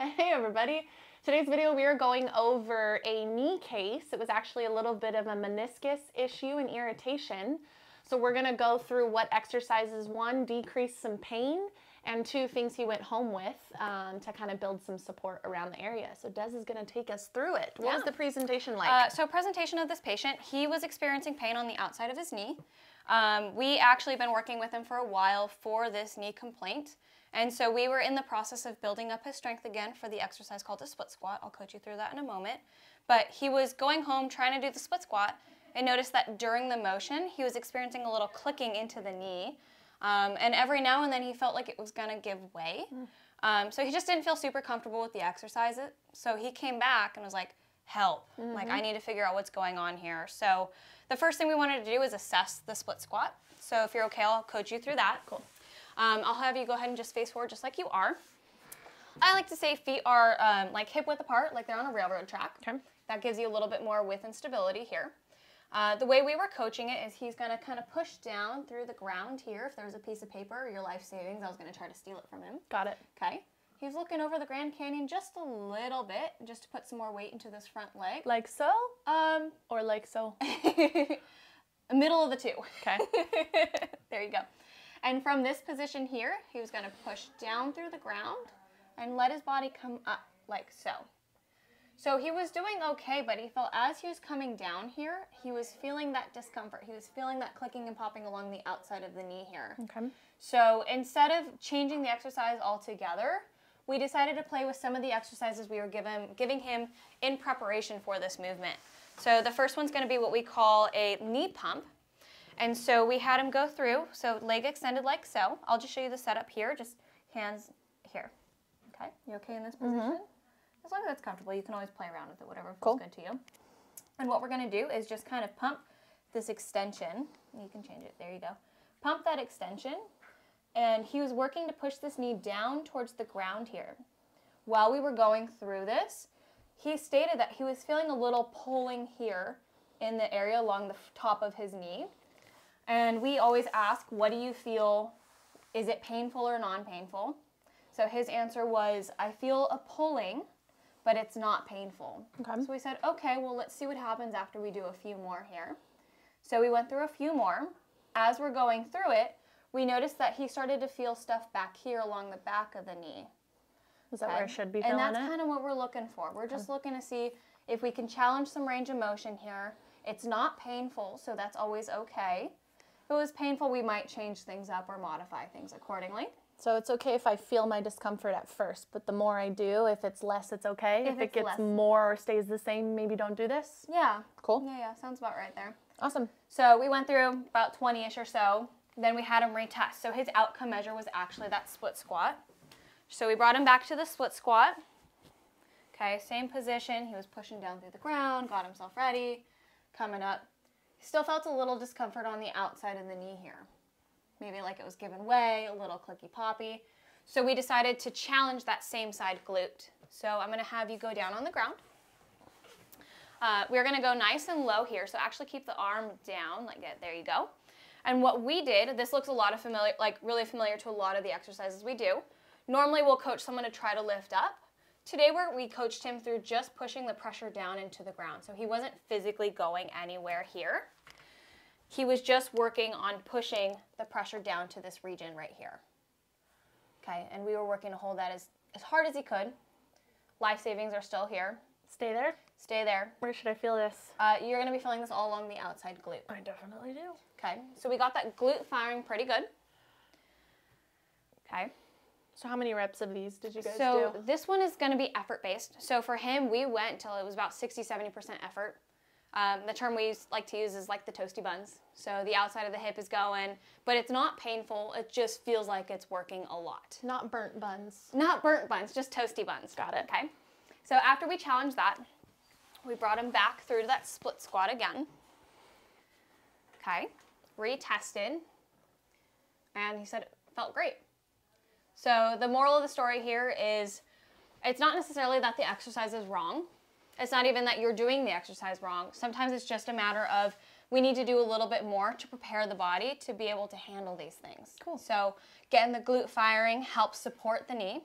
Hey everybody! Today's video we are going over a knee case. It was actually a little bit of a meniscus issue and irritation. So we're gonna go through what exercises, one, decrease some pain, and two, things he went home with um, to kind of build some support around the area. So Des is gonna take us through it. What Yeah. was the presentation like? Uh, so presentation of this patient, he was experiencing pain on the outside of his knee. Um, we actually been working with him for a while for this knee complaint. And so we were in the process of building up his strength again for the exercise called the split squat. I'll coach you through that in a moment. But he was going home trying to do the split squat and noticed that during the motion, he was experiencing a little clicking into the knee. Um, and every now and then he felt like it was going to give way. Um, so he just didn't feel super comfortable with the exercise. So he came back and was like, help. Like, I need to figure out what's going on here. So the first thing we wanted to do is assess the split squat. So if you're okay, I'll coach you through that. Cool. Um, I'll have you go ahead and just face forward just like you are. I like to say feet are um, like hip width apart, like they're on a railroad track. Okay. That gives you a little bit more width and stability here. Uh, the way we were coaching it is he's going to kind of push down through the ground here. If there was a piece of paper or your life savings, I was going to try to steal it from him. Got it. Okay. He's looking over the Grand Canyon just a little bit, just to put some more weight into this front leg. Like so? Um, Or like so? middle of the two. Okay. there you go. And from this position here, he was going to push down through the ground and let his body come up like so. So he was doing okay, but he felt as he was coming down here, he was feeling that discomfort. He was feeling that clicking and popping along the outside of the knee here. Okay. So instead of changing the exercise altogether, we decided to play with some of the exercises we were given, giving him in preparation for this movement. So the first one's going to be what we call a knee pump. And so we had him go through, so leg extended like so. I'll just show you the setup here, just hands here. Okay, you okay in this mm-hmm. position? As long as it's comfortable, you can always play around with it, whatever feels Cool. good to you. And what we're going to do is just kind of pump this extension. You can change it. There you go. Pump that extension. And he was working to push this knee down towards the ground here. While we were going through this, he stated that he was feeling a little pulling here in the area along the top of his knee. And we always ask, what do you feel? Is it painful or non painful? So his answer was, I feel a pulling, but it's not painful. Okay. So we said, okay, well, let's see what happens after we do a few more here. So we went through a few more. As we're going through it, we noticed that he started to feel stuff back here along the back of the knee. Is that where I Okay? should be And that's it? kind of what we're looking for. We're just looking to see if we can challenge some range of motion here. It's not painful, so that's always okay. If it was painful, we might change things up or modify things accordingly. So it's okay if I feel my discomfort at first, but the more I do, if it's less, it's okay. If If, it gets less. more or stays the same, maybe don't do this. Yeah. Cool. Yeah, yeah, sounds about right there. Awesome. So we went through about 20 ish or so. Then we had him retest. So his outcome measure was actually that split squat. So we brought him back to the split squat. Okay, same position. He was pushing down through the ground, got himself ready, coming up. Still felt a little discomfort on the outside of the knee here. Maybe like it was giving way, a little clicky poppy. So we decided to challenge that same side glute. So I'm gonna have you go down on the ground. Uh, we're gonna go nice and low here. So actually keep the arm down, like that. There you go. And what we did, this looks a lot of familiar, like really familiar to a lot of the exercises we do. Normally we'll coach someone to try to lift up. Today we're, we coached him through just pushing the pressure down into the ground. So he wasn't physically going anywhere here. He was just working on pushing the pressure down to this region right here. Okay, and we were working to hold that as, as hard as he could. Life savings are still here. Stay there. Stay there. Where should I feel this? Uh, you're going to be feeling this all along the outside glute. I definitely do. Okay, so we got that glute firing pretty good. Okay, So how many reps of these did you guys so do? this one is going to be effort based. So for him, we went till it was about 60 70% effort. Um, the term we use, like to use is like the toasty buns. So the outside of the hip is going, but it's not painful. It just feels like it's working a lot. Not burnt buns. Not burnt buns, just toasty buns. Got it. Okay. So after we challenged that, we brought him back through to that split squat again. Okay. Retested. And he said it felt great. So the moral of the story here is it's not necessarily that the exercise is wrong. It's not even that you're doing the exercise wrong. Sometimes it's just a matter of we need to do a little bit more to prepare the body to be able to handle these things. Cool. So getting the glute firing helps support the knee.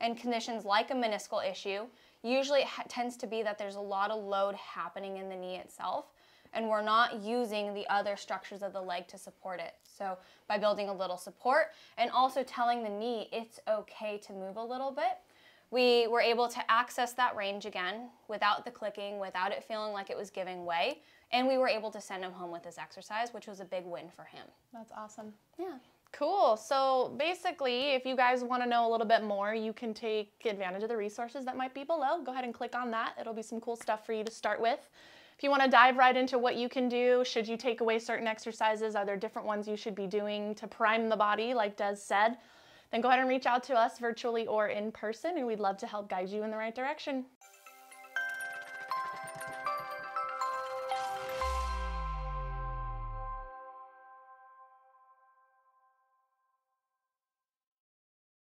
and conditions like a meniscal issue, usually it tends to be that there's a lot of load happening in the knee itself and we're not using the other structures of the leg to support it. So by building a little support and also telling the knee it's okay to move a little bit, we were able to access that range again without the clicking, without it feeling like it was giving way, and we were able to send him home with this exercise, which was a big win for him. That's awesome. Yeah. Cool. So basically, if you guys want to know a little bit more, you can take advantage of the resources that might be below. Go ahead and click on that. It'll be some cool stuff for you to start with. If you want to dive right into what you can do, should you take away certain exercises, are there different ones you should be doing to prime the body, like Des said? Then go ahead and reach out to us virtually or in person, and we'd love to help guide you in the right direction.